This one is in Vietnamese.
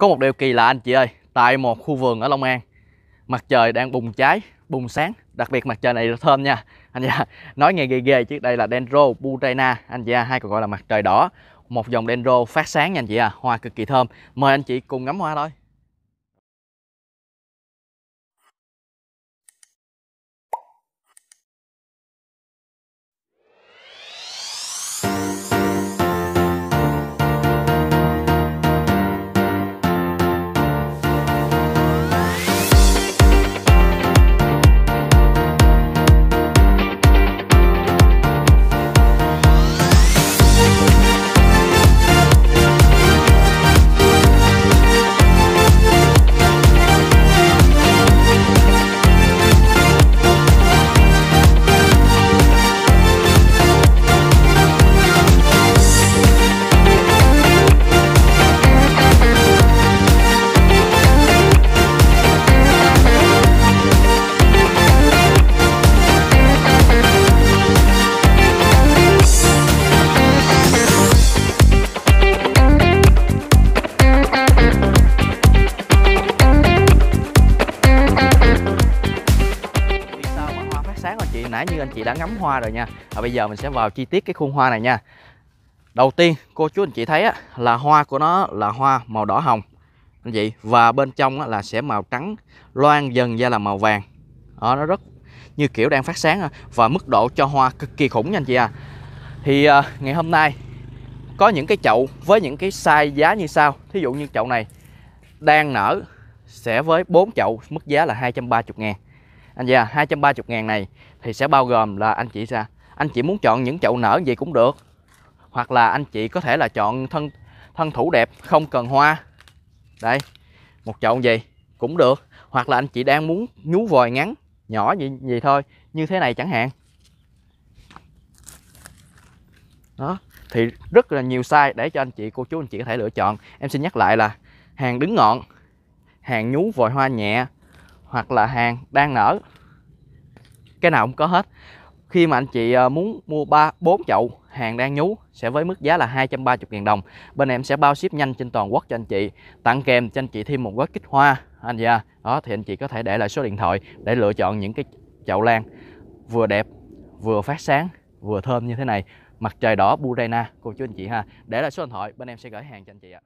Có một điều kỳ lạ anh chị ơi, tại một khu vườn ở Long An, mặt trời đang bùng cháy, bùng sáng, đặc biệt mặt trời này là thơm nha. Anh chị à, nói nghe ghê ghê chứ đây là Dendro Budaina, anh chị à, hay còn gọi là mặt trời đỏ. Một dòng Dendro phát sáng nha anh chị à, hoa cực kỳ thơm. Mời anh chị cùng ngắm hoa thôi. Hồi? Nãy như anh chị đã ngắm hoa rồi nha. Và bây giờ mình sẽ vào chi tiết cái khuôn hoa này nha. Đầu tiên cô chú anh chị thấy á, là hoa của nó là hoa màu đỏ hồng anh chị và bên trong á, là sẽ màu trắng loan dần ra là màu vàng. Đó, nó rất như kiểu đang phát sáng và mức độ cho hoa cực kỳ khủng nha anh chị à. Thì à, ngày hôm nay có những cái chậu với những cái size giá như sau. Thí dụ như chậu này đang nở sẽ với 4 chậu mức giá là 230 ngàn anh chị à 230 ngàn này thì sẽ bao gồm là anh chị ra anh chị muốn chọn những chậu nở gì cũng được. Hoặc là anh chị có thể là chọn thân thân thủ đẹp, không cần hoa. Đây, một chậu gì cũng được. Hoặc là anh chị đang muốn nhú vòi ngắn, nhỏ gì gì thôi, như thế này chẳng hạn. Đó, thì rất là nhiều size để cho anh chị, cô chú, anh chị có thể lựa chọn. Em xin nhắc lại là hàng đứng ngọn, hàng nhú vòi hoa nhẹ hoặc là hàng đang nở. Cái nào cũng có hết. Khi mà anh chị ờ, muốn mua ba, bốn chậu hàng đang nhú sẽ với mức giá là 230.000 đồng. Bên em sẽ bao ship nhanh trên toàn quốc cho anh chị, tặng kèm cho anh chị thêm một gói kích hoa. Anh chị à, đó, thì anh chị có thể để lại số điện thoại để lựa chọn những cái chậu lan vừa đẹp, vừa phát sáng, vừa thơm như thế này. Mặt trời đỏ Burena, cô chú anh chị ha. Để lại số điện thoại, bên em sẽ gửi hàng cho anh chị ạ.